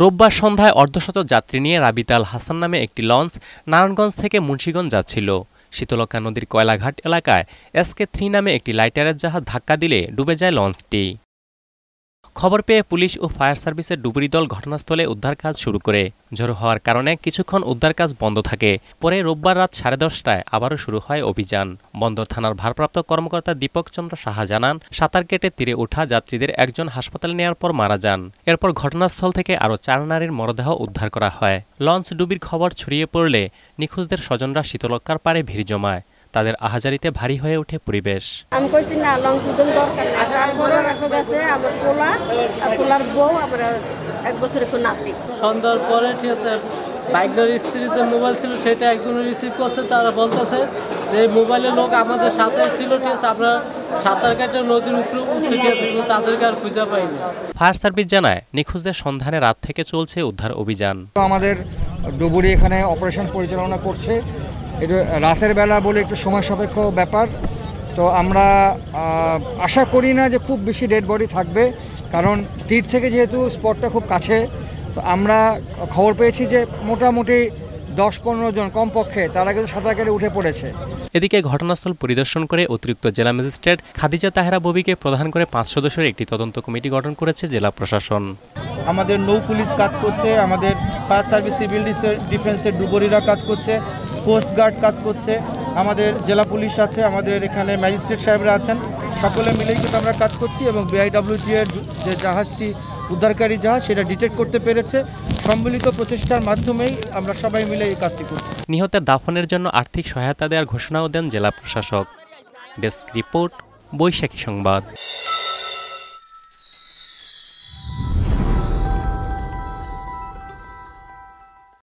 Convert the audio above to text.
রোববার সন্ধ্যায় অর্ধশত যাত্রী নিয়ে রাবিতাল হাসান নামে একটি লঞ্চ নারায়ণগঞ্জ থেকে মুন্সীগঞ্জ যাচ্ছিল। শীতলক্ষা নদীর কয়লাঘাট এলাকায় এসকে থ্রি নামে একটি লাইটারের জাহাজ ধাক্কা দিলে ডুবে যায় লঞ্চটি। খবর পেয়ে পুলিশ ও ফায়ার সার্ভিসের ডুবুরি দল ঘটনাস্থলে উদ্ধার কাজ শুরু করে। ঝড়ো হওয়ার কারণে কিছুক্ষণ উদ্ধার কাজ বন্ধ থাকে। পরে রোববার রাত সাড়ে দশটায় আবারও শুরু হয় অভিযান। বন্দর থানার ভারপ্রাপ্ত কর্মকর্তা দীপক চন্দ্র সাহা জানান, সাঁতার কেটে তীরে ওঠা যাত্রীদের একজন হাসপাতালে নেওয়ার পর মারা যান। এরপর ঘটনাস্থল থেকে আরও চার নারীর মরদেহ উদ্ধার করা হয়। লঞ্চ ডুবির খবর ছড়িয়ে পড়লে নিখোঁজদের স্বজনরা শীতলক্ষার পারে ভিড় জমায়। তাদের আহাজারিতে ভারী হয়ে ওঠে পরিবেশ। আমি কইছি না লং শুটিং দরকার নেই। তারপরে আসো গেছে আমার পোলা পোলার বউ আমার এক বছর একটু নাতি। সন্ধ্যার পরে ঠিক আছে স্ত্রীর যে মোবাইল ছিল সেটা একজন রিসিভ করছে তারা বলতেছে যে মোবাইলের লোক আমাদের সাথে ছিল ঠিক আছে আমরা সাঁতার কাটে নদীর উপরে উঠছে ঠিক আছে কিন্তু তাদেরকে আর খুঁজে পাইনি। ফায়ার সার্ভিস জানায় নিখোঁজদের সন্ধানে রাত থেকে চলছে উদ্ধার অভিযান। তো আমাদের ডুবুরি এখানে অপারেশন পরিচালনা করছে। এটা রাতের বেলা বলে একটু সময় সাপেক্ষ ব্যাপার। তো আমরা আশা করি না যে খুব বেশি ডেড বডি থাকবে কারণ তীর থেকে যেহেতু স্পটটা খুব কাছে তো আমরা খবর পেয়েছি যে মোটামুটি দশ পনেরো জন কমপক্ষে তারা কিন্তু সাঁতার কেটে উঠে পড়েছে। এদিকে ঘটনাস্থল পরিদর্শন করে অতিরিক্ত জেলা ম্যাজিস্ট্রেট খাদিজা তাহেরা ববিকে প্রধান করে পাঁচ সদস্যের একটি তদন্ত কমিটি গঠন করেছে জেলা প্রশাসন। আমাদের নৌ পুলিশ কাজ করছে আমাদের ফায়ার সার্ভিস সিভিল ডিফেন্সের ডুবরিরা কাজ করছে। কোস্ট গার্ড কাজ করছে, আমাদের জেলা পুলিশ আছে, আমাদের এখানে ম্যাজিস্ট্রেট সাহেবরা আছেন। সকলে মিলেই কিন্তু আমরা কাজ করছি এবং বিআইডব্লিউটি এর যে জাহাজটি, উদ্ধারকারী জাহাজ, সেটা ডিটেক্ট করতে পেরেছে। সম্মিলিত প্রচেষ্টার মাধ্যমেই আমরা সবাই মিলে এই কাজটি করছি। নিহতের দাফনের জন্য আর্থিক সহায়তা দেওয়ার ঘোষণাও দেন জেলা প্রশাসক। ডেস্ক রিপোর্ট, বৈশাখী সংবাদ।